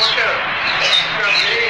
Macam dia makan